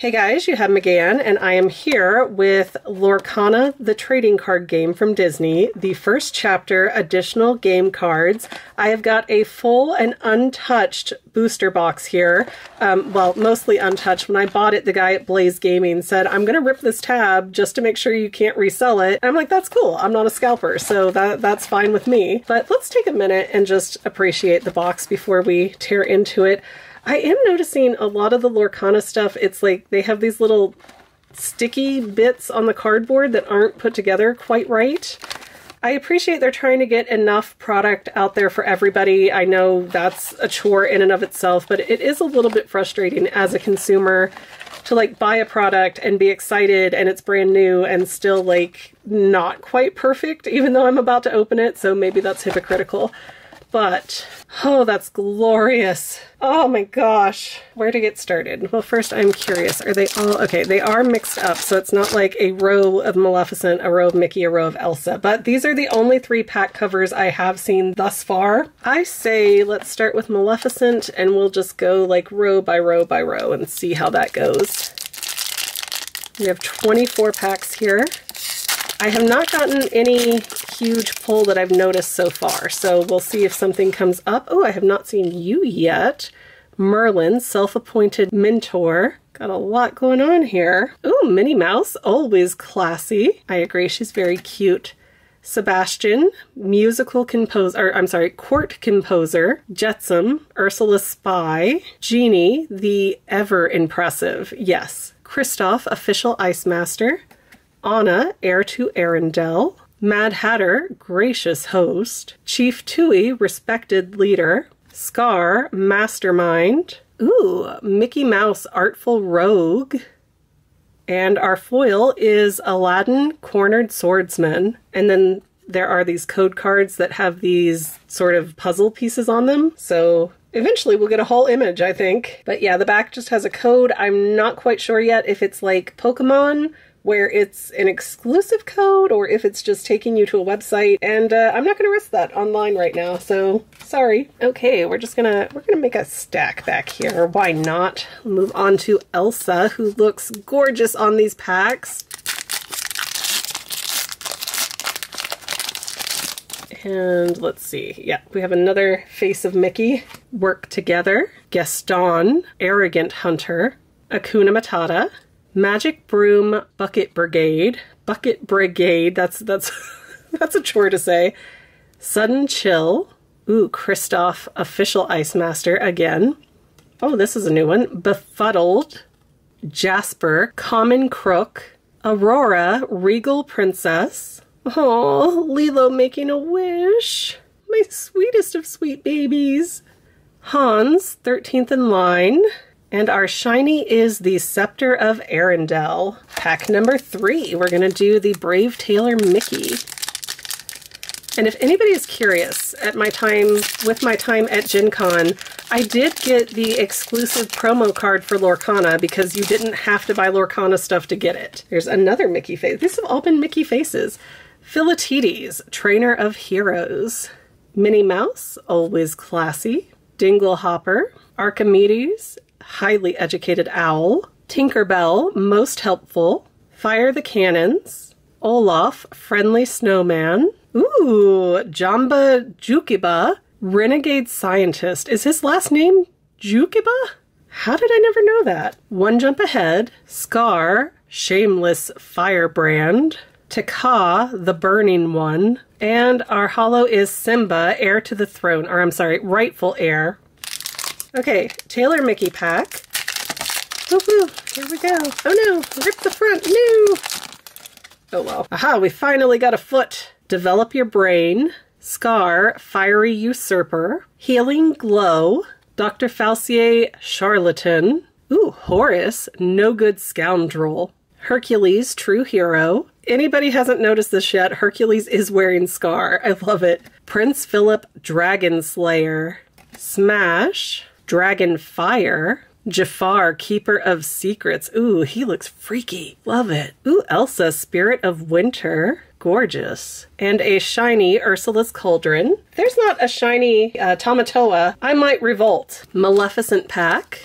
Hey guys, you have McGann, and I am here with Lorcana, the trading card game from Disney, the first chapter additional game cards. I have got a full and untouched booster box here. Um, well, mostly untouched. When I bought it, the guy at Blaze Gaming said, I'm going to rip this tab just to make sure you can't resell it. And I'm like, that's cool. I'm not a scalper, so that, that's fine with me. But let's take a minute and just appreciate the box before we tear into it. I am noticing a lot of the Lorcana stuff, it's like they have these little sticky bits on the cardboard that aren't put together quite right. I appreciate they're trying to get enough product out there for everybody. I know that's a chore in and of itself, but it is a little bit frustrating as a consumer to like buy a product and be excited and it's brand new and still like not quite perfect even though I'm about to open it, so maybe that's hypocritical. But, oh, that's glorious. Oh my gosh. Where to get started? Well, first I'm curious. Are they all, okay, they are mixed up, so it's not like a row of Maleficent, a row of Mickey, a row of Elsa, but these are the only three pack covers I have seen thus far. I say let's start with Maleficent and we'll just go like row by row by row and see how that goes. We have 24 packs here. I have not gotten any huge pull that I've noticed so far, so we'll see if something comes up. Oh, I have not seen you yet. Merlin, self-appointed mentor. Got a lot going on here. Ooh, Minnie Mouse, always classy. I agree, she's very cute. Sebastian, musical composer, or I'm sorry, court composer, Jetsam, Ursula Spy, Genie, the ever impressive, yes, Kristoff, official ice master, Anna, heir to Arendelle, Mad Hatter, gracious host, Chief Tui, respected leader, Scar, mastermind, ooh, Mickey Mouse, artful rogue, and our foil is Aladdin, cornered swordsman, and then there are these code cards that have these sort of puzzle pieces on them, so Eventually we'll get a whole image, I think. But yeah, the back just has a code. I'm not quite sure yet if it's like Pokemon where it's an exclusive code or if it's just taking you to a website and uh, I'm not going to risk that online right now so sorry. Okay we're just gonna we're gonna make a stack back here. Why not? Move on to Elsa who looks gorgeous on these packs. And let's see yeah we have another face of Mickey. Work together. Gaston arrogant hunter. Hakuna Matata Magic Broom Bucket Brigade. Bucket Brigade, that's that's that's a chore to say. Sudden Chill. Ooh, Kristoff Official Ice Master again. Oh, this is a new one. Befuddled. Jasper, Common Crook. Aurora, Regal Princess. Oh, Lilo making a wish. My sweetest of sweet babies. Hans, 13th in line. And our shiny is the Scepter of Arendelle. Pack number three, we're to do the Brave Tailor Mickey. And if anybody is curious, at my time, with my time at Gen Con, I did get the exclusive promo card for Lorcana because you didn't have to buy Lorcana stuff to get it. There's another Mickey face. These have all been Mickey faces. Philoctetes, Trainer of Heroes. Minnie Mouse, always classy. Dinglehopper, Archimedes, highly educated owl. Tinkerbell, most helpful. Fire the cannons. Olaf, friendly snowman. Ooh, Jumba Jookiba, renegade scientist. Is his last name Jukiba? How did I never know that? One jump ahead. Scar, shameless firebrand. Te Kā, the burning one. And our hollow is Simba, heir to the throne, or I'm sorry, rightful heir. Okay, Tailor Mickey pack. Woohoo! Here we go. Oh no! Rip the front! No! Oh well. Aha! We finally got a foot. Develop your brain. Scar, Fiery Usurper. Healing Glow. Dr. Facilier, Charlatan. Ooh, Horace, No Good Scoundrel. Hercules, True Hero. Anybody hasn't noticed this yet, Hercules is wearing Scar. I love it. Prince Philip, Dragon Slayer. Smash. Dragon Fire. Jafar, Keeper of Secrets. Ooh, he looks freaky. Love it. Ooh, Elsa, Spirit of Winter. Gorgeous. And a shiny Ursula's Cauldron. There's not a shiny uh, Tamatoa, I might revolt. Maleficent Pack.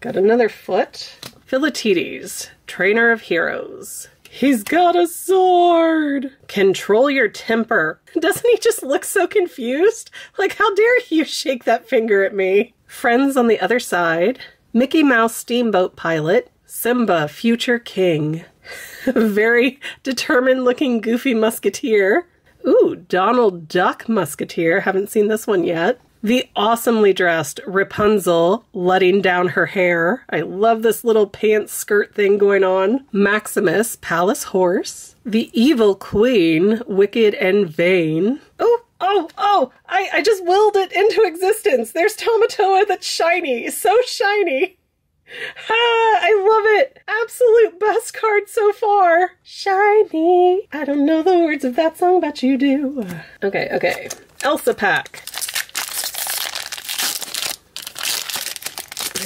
Got another foot. Philoctetes, trainer of heroes. He's got a sword! Control your temper. Doesn't he just look so confused? Like, how dare you shake that finger at me? Friends on the other side. Mickey Mouse Steamboat Pilot. Simba, future king. Very determined looking goofy musketeer. Ooh, Donald Duck Musketeer. Haven't seen this one yet. The awesomely dressed Rapunzel letting down her hair. I love this little pants skirt thing going on. Maximus, Palace Horse. The Evil Queen, Wicked and Vain. Oh, oh, oh, I, I just willed it into existence. There's Tamatoa that's shiny, so shiny. Ah, I love it. Absolute best card so far. Shiny. I don't know the words of that song, but you do. Okay, okay. Elsa pack.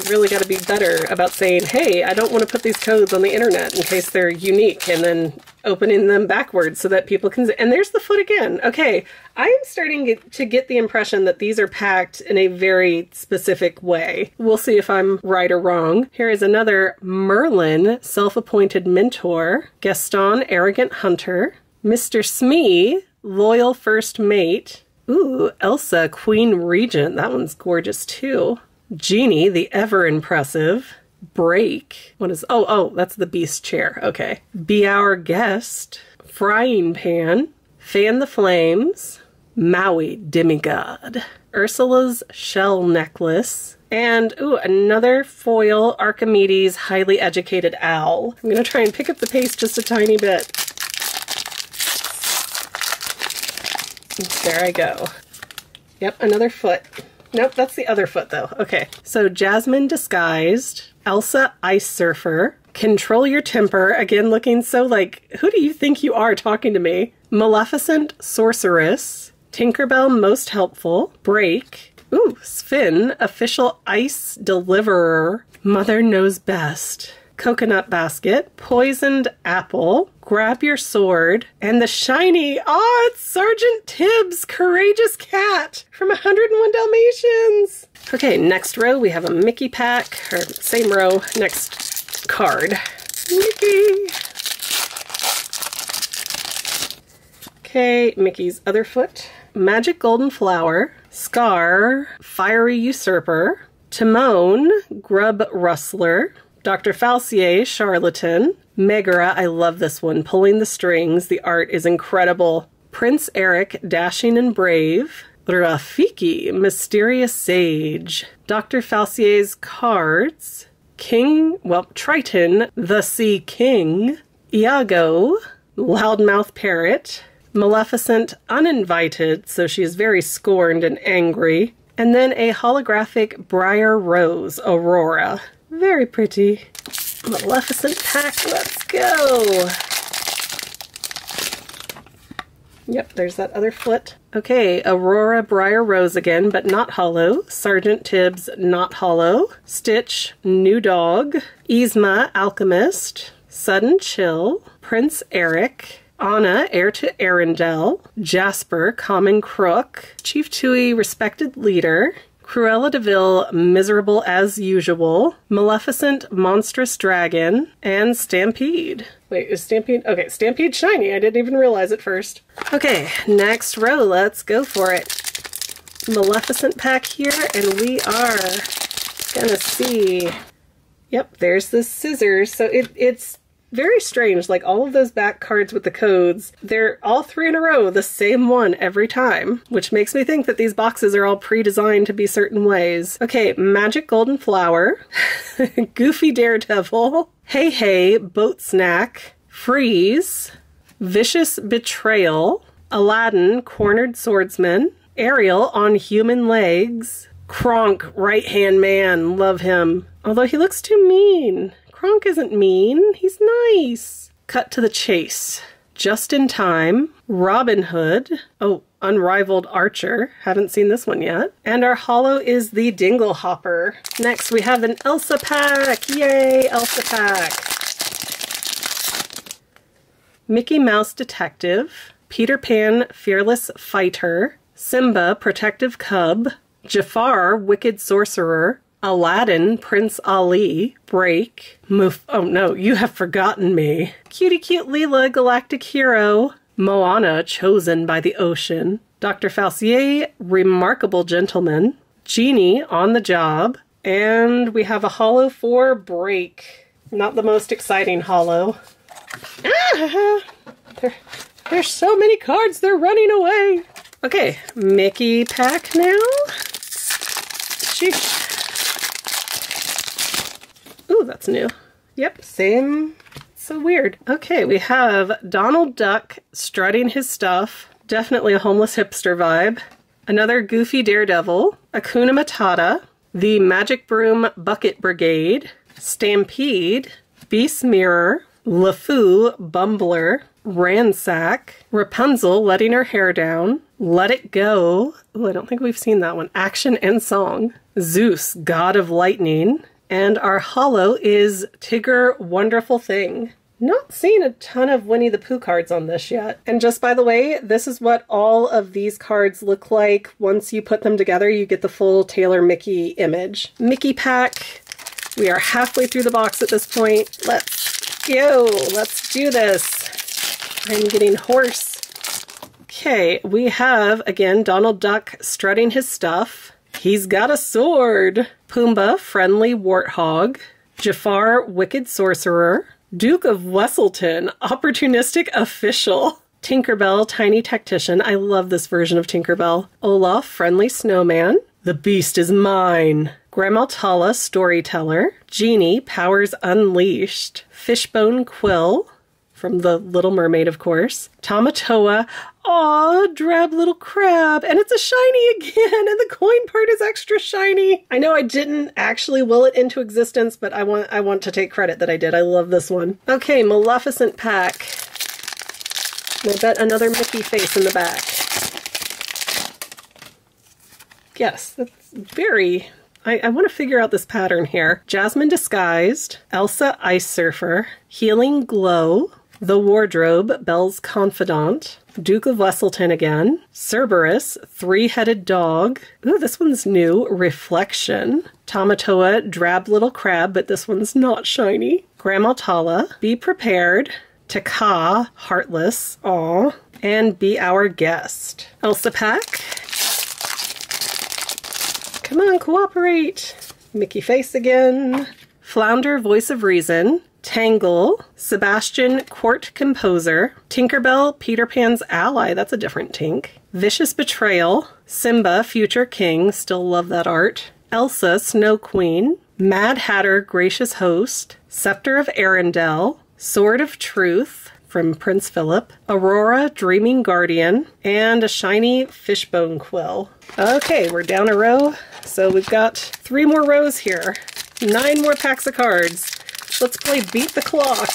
Really got to be better about saying, hey, I don't want to put these codes on the internet in case they're unique and then opening them backwards so that people can. And there's the foot again. Okay, I am starting to get the impression that these are packed in a very specific way. We'll see if I'm right or wrong. Here is another Merlin, self appointed mentor, Gaston, arrogant hunter, Mr. Smee, loyal first mate. Ooh, Elsa, Queen Regent. That one's gorgeous too. Genie, the ever impressive. Break. What is, oh, oh, that's the beast chair. Okay. Be our guest. Frying pan. Fan the flames. Maui demigod. Ursula's shell necklace. And, ooh, another foil Archimedes highly educated owl. I'm going to try and pick up the pace just a tiny bit. There I go. Yep, another foot. Nope, that's the other foot though. Okay. So Jasmine disguised, Elsa ice surfer, control your temper, again looking so like, who do you think you are talking to me? Maleficent sorceress, Tinkerbell most helpful, break, ooh, Sven, official ice deliverer, mother knows best coconut basket, poisoned apple, grab your sword, and the shiny, ah, it's Sergeant Tibbs, courageous cat from 101 Dalmatians. Okay, next row we have a Mickey pack, or same row, next card. Mickey. Okay, Mickey's other foot. Magic Golden Flower, Scar, Fiery Usurper, Timon, Grub Rustler, Dr. Facilier, Charlatan. Megara, I love this one. Pulling the strings. The art is incredible. Prince Eric, Dashing and Brave. Rafiki, Mysterious Sage. Dr. Facilier's cards. King, well, Triton, the Sea King. Iago, Loudmouth Parrot. Maleficent, uninvited, so she is very scorned and angry. And then a holographic Briar Rose, Aurora. Very pretty. Maleficent pack, let's go! Yep, there's that other foot. Okay, Aurora Briar Rose again, but not hollow. Sergeant Tibbs, not hollow. Stitch, New Dog. Yzma, Alchemist. Sudden Chill. Prince Eric. Anna, heir to Arendelle. Jasper, common crook. Chief Tui, respected leader. Cruella de Vil, Miserable as Usual, Maleficent, Monstrous Dragon, and Stampede. Wait, is Stampede? Okay, Stampede shiny. I didn't even realize it first. Okay, next row. Let's go for it. Maleficent pack here, and we are gonna see. Yep, there's the scissors. So it, it's very strange. Like all of those back cards with the codes, they're all three in a row, the same one every time, which makes me think that these boxes are all pre-designed to be certain ways. Okay, Magic Golden Flower, Goofy Daredevil, HeiHei, Boat Snack, Freeze, Vicious Betrayal, Aladdin, Cornered Swordsman, Ariel on Human Legs, Kronk, Right Hand Man, love him. Although he looks too mean. Kronk isn't mean. He's nice. Cut to the chase. Just in time. Robin Hood. Oh, Unrivaled Archer. Haven't seen this one yet. And our hollow is the Dinglehopper. Next, we have an Elsa pack. Yay, Elsa pack. Mickey Mouse Detective. Peter Pan Fearless Fighter. Simba Protective Cub. Jafar Wicked Sorcerer. Aladdin, Prince Ali, Break, Muf- oh no, You Have Forgotten Me, Cutie Cute Lilo, Galactic Hero, Moana, Chosen by the Ocean, Dr. Facilier, Remarkable Gentleman, Genie, On the Job, and we have a Hollow for Break. Not the most exciting Hollow. Ah, there, there's so many cards, they're running away. Okay, Mickey pack now. Sheesh. That's new. Yep, same. So weird. Okay, we have Donald Duck strutting his stuff. Definitely a homeless hipster vibe. Another goofy daredevil. Hakuna Matata. The Magic Broom Bucket Brigade. Stampede. Beast Mirror. LeFou Bumbler. Ransack. Rapunzel letting her hair down. Let It Go. Ooh, I don't think we've seen that one. Action and Song. Zeus, God of Lightning. And our hollow is Tigger Wonderful Thing. Not seen a ton of Winnie the Pooh cards on this yet. And just by the way, this is what all of these cards look like. Once you put them together, you get the full Tailor Mickey image. Mickey pack. We are halfway through the box at this point. Let's go. Let's do this. I'm getting hoarse. Okay, we have, again, Donald Duck strutting his stuff. He's got a sword. Pumbaa, friendly warthog. Jafar, wicked sorcerer. Duke of Weselton, opportunistic official. Tinkerbell, tiny tactician. I love this version of Tinkerbell. Olaf, friendly snowman. The beast is mine. Grandma Tala, storyteller. Genie, powers unleashed. Fishbone Quill, from The Little Mermaid, of course. Tamatoa, aw, drab little crab, and it's a shiny again, and the coin part is extra shiny. I know I didn't actually will it into existence, but I want I want to take credit that I did. I love this one. Okay, Maleficent pack. I bet another Mickey face in the back. Yes, that's very I, I want to figure out this pattern here. Jasmine Disguised, Elsa Ice Surfer, Healing Glow, The Wardrobe, Belle's Confidant, Duke of Weselton again, Cerberus, Three-Headed Dog. Ooh, this one's new. Reflection. Tamatoa, Drab Little Crab, but this one's not shiny. Grandma Tala, Be Prepared. Te Kā, Heartless, Aw, and Be Our Guest. Elsa Pack, Come on, cooperate. Mickey Face again. Flounder, Voice of Reason. Tangle, Sebastian, Court Composer. Tinkerbell, Peter Pan's Ally. That's a different Tink. Vicious Betrayal. Simba, Future King. Still love that art. Elsa, Snow Queen. Mad Hatter, Gracious Host. Scepter of Arendelle. Sword of Truth from Prince Philip, Aurora, Dreaming Guardian, and a shiny fishbone quill. Okay, we're down a row, so we've got three more rows here. Nine more packs of cards. Let's play Beat the Clock.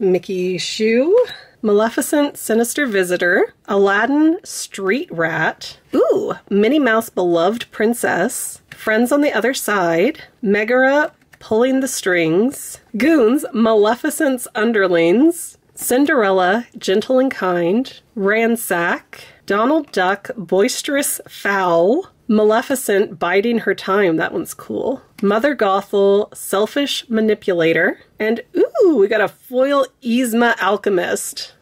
Mickey Shoe, Maleficent Sinister Visitor, Aladdin Street Rat, ooh, Minnie Mouse Beloved Princess, Friends on the Other Side, Megara Pulling the Strings, Goons, Maleficent's Underlings, Cinderella, Gentle and Kind, Ransack, Donald Duck, Boisterous Fowl, Maleficent, Biding Her Time, that one's cool, Mother Gothel, Selfish Manipulator, and ooh, we got a foil Yzma Alchemist.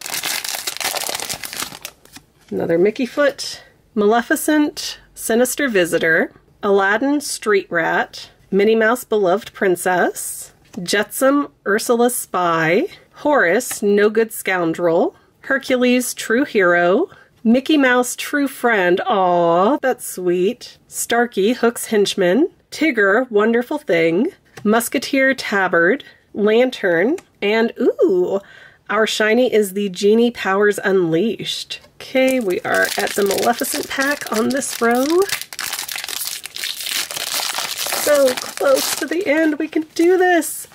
Another Mickey Foot, Maleficent, Sinister Visitor, Aladdin Street Rat, Minnie Mouse Beloved Princess, Jetsam Ursula Spy, Horace No Good Scoundrel, Hercules True Hero, Mickey Mouse True Friend, aw, that's sweet, Starkey Hook's Henchman, Tigger Wonderful Thing, Musketeer Tabard, Lantern, and ooh, our shiny is the Genie Powers Unleashed. Okay, we are at the Maleficent pack on this row so close to the end. We can do this.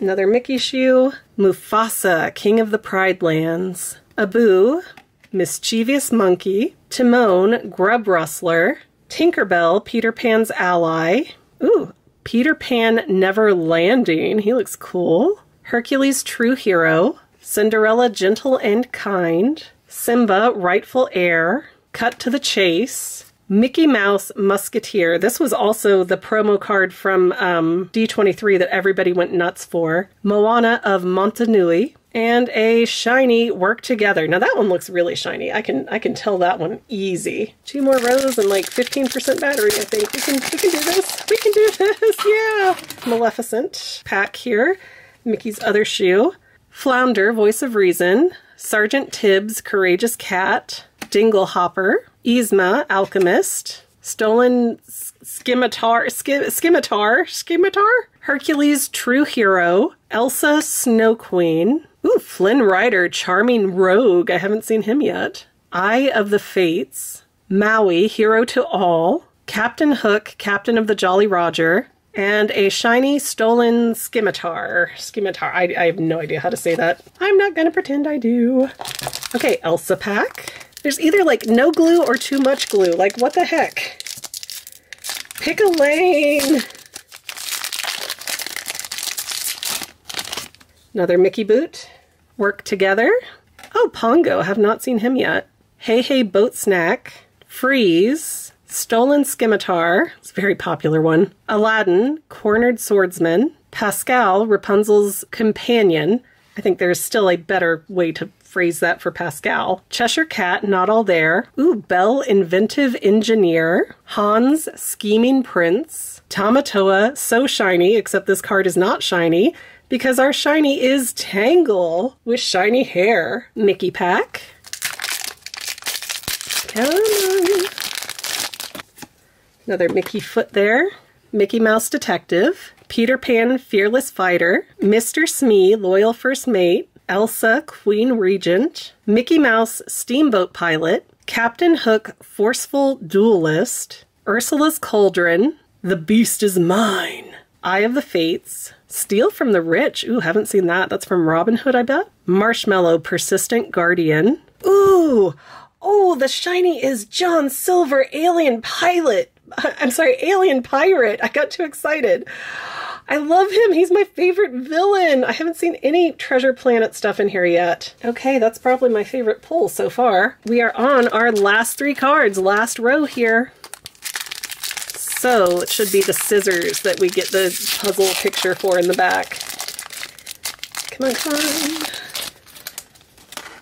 Another Mickey shoe. Mufasa, King of the Pride Lands. Abu, Mischievous Monkey. Timon, Grub Rustler. Tinkerbell, Peter Pan's ally. Ooh, Peter Pan Never Landing. He looks cool. Hercules True Hero. Cinderella Gentle and Kind. Simba Rightful Heir. Cut to the Chase. Mickey Mouse Musketeer. This was also the promo card from um, D23 that everybody went nuts for. Moana of Motunui and a shiny Work Together. Now that one looks really shiny. I can I can tell that one easy. Two more rows and like 15% battery, I think. We can we can do this. We can do this. Yeah. Maleficent pack here. Mickey's other shoe. Flounder, Voice of Reason. Sergeant Tibbs, Courageous Cat. Dinglehopper. Yzma, Alchemist. Stolen Scimitar, Scimitar, Scimitar? Hercules, True Hero. Elsa, Snow Queen. Ooh, Flynn Rider, Charming Rogue. I haven't seen him yet. Eye of the Fates. Maui, Hero to All. Captain Hook, Captain of the Jolly Roger. And a shiny stolen scimitar. Scimitar. I, I have no idea how to say that. I'm not going to pretend I do. Okay, Elsa pack. There's either like no glue or too much glue. Like, what the heck? Pick a lane. Another Mickey boot. Work together. Oh, Pongo. Have not seen him yet. HeiHei Boat Snack. Freeze. Stolen Scimitar. It's a very popular one. Aladdin. Cornered Swordsman. Pascal. Rapunzel's companion. I think there's still a better way to phrase that for Pascal. Cheshire Cat, not all there. Ooh, Belle, Inventive Engineer. Hans, Scheming Prince. Tamatoa, so shiny, except this card is not shiny because our shiny is Tangle with shiny hair. Mickey pack. Come on. Another Mickey foot there. Mickey Mouse Detective. Peter Pan Fearless Fighter. Mr. Smee Loyal First Mate. Elsa Queen Regent. Mickey Mouse Steamboat Pilot. Captain Hook Forceful Duelist. Ursula's Cauldron. The Beast is Mine. Eye of the Fates. Steal from the Rich. Ooh, haven't seen that. That's from Robin Hood, I bet. Marshmallow, Persistent Guardian. Ooh, oh, the shiny is John Silver, Alien Pilot. I'm sorry, Alien Pirate. I got too excited. I love him. He's my favorite villain. I haven't seen any Treasure Planet stuff in here yet. Okay, that's probably my favorite pull so far. We are on our last three cards, last row here. So it should be the scissors that we get the puzzle picture for in the back. Come on, come on.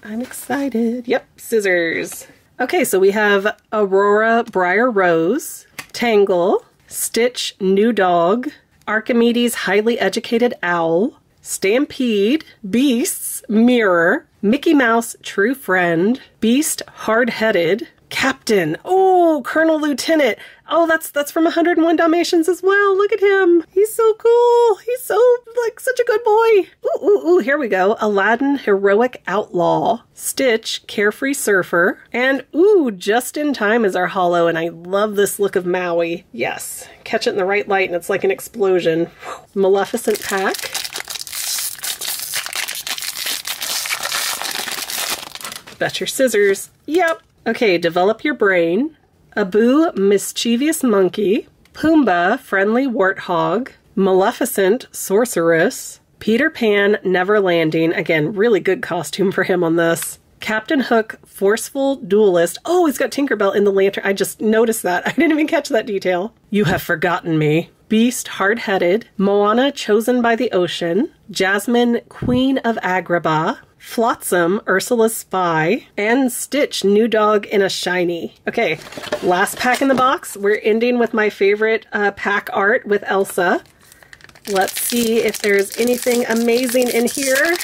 I'm excited. Yep, scissors. Okay, so we have Aurora Briar Rose, Tangle, Stitch New Dog, Archimedes Highly Educated Owl, Stampede, Beasts, Mirror, Mickey Mouse True Friend, Beast Hard Headed, Captain. Oh, Colonel Lieutenant. Oh, that's that's from 101 Dalmatians as well. Look at him. He's so cool. He's so like such a good boy. Ooh, ooh, ooh, here we go. Aladdin Heroic Outlaw. Stitch Carefree Surfer. And ooh, just in time is our hollow, and I love this look of Maui. Yes. Catch it in the right light and it's like an explosion. Maleficent pack. Bet your scissors. Yep, Okay, develop your brain. Abu, mischievous monkey. Pumbaa, friendly warthog. Maleficent, sorceress. Peter Pan, never landing. Again, really good costume for him on this. Captain Hook, forceful duelist. Oh, he's got Tinkerbell in the lantern. I just noticed that. I didn't even catch that detail. You have forgotten me. Beast, hard headed. Moana, chosen by the ocean. Jasmine, queen of Agrabah. Flotsam, Ursula's Spy, and Stitch, New Dog in a Shiny. Okay, last pack in the box. We're ending with my favorite uh, pack art with Elsa. Let's see if there's anything amazing in here.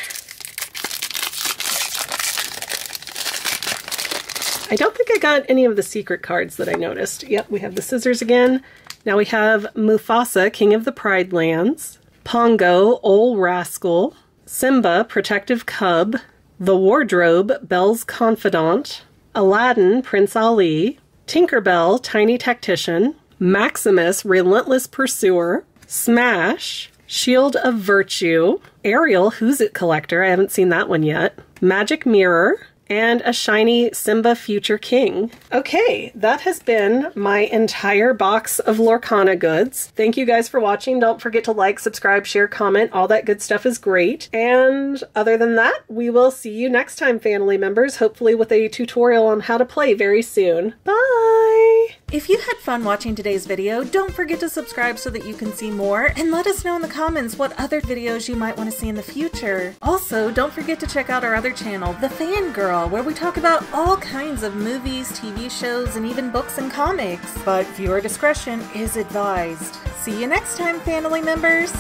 I don't think I got any of the secret cards that I noticed. Yep, we have the scissors again. Now we have Mufasa, King of the Pride Lands, Pongo, Old Rascal, Simba, Protective Cub, The Wardrobe, Belle's Confidant, Aladdin, Prince Ali, Tinkerbell, Tiny Tactician, Maximus, Relentless Pursuer, Smash, Shield of Virtue, Ariel, Who's It Collector, I haven't seen that one yet, Magic Mirror, and a shiny Simba Future King. Okay, that has been my entire box of Lorcana goods. Thank you guys for watching. Don't forget to like, subscribe, share, comment. All that good stuff is great. And other than that, we will see you next time, family members, hopefully with a tutorial on how to play very soon. Bye! If you had fun watching today's video, don't forget to subscribe so that you can see more, and let us know in the comments what other videos you might want to see in the future. Also, don't forget to check out our other channel, The Fangirl, where we talk about all kinds of movies, TV shows, and even books and comics. But viewer discretion is advised. See you next time, family members!